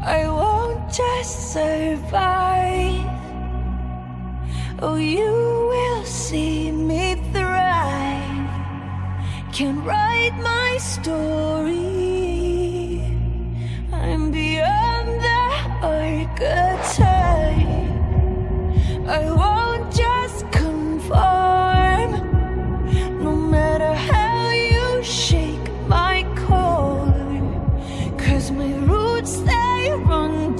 I won't just survive. Oh, you will see me thrive. Can write my story. I'm beyond the archetype. I won't just conform. No matter how you shake my core. Cause my roots they run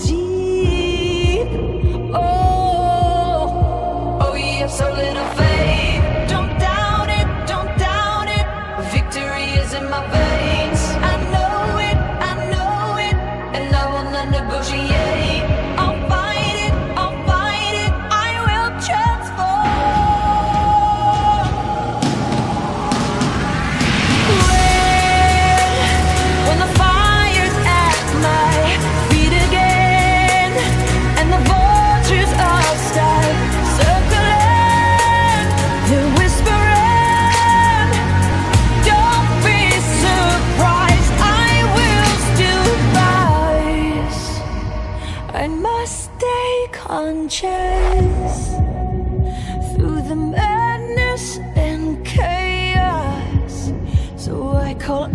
stay conscious through the madness and chaos. So I call